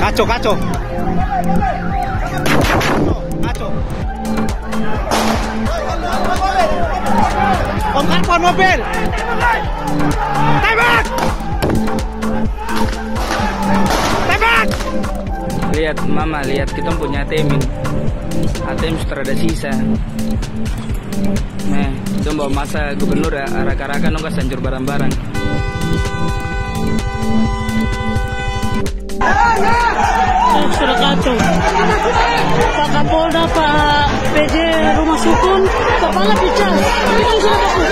Cacho, cacho. Cacho. Con hát con mobile. Tay bạc. Lihat mama, lihat kita punya ATM ini. ATM sudah ada sisa. Nah, itu bawa masa gubernur ya, arak-arakan nggak sancur barang-barang. Sudah kacau. Pak Kapolda, Pak PJ Rumah Sukun, kepala pecah. Itu sudah kacau.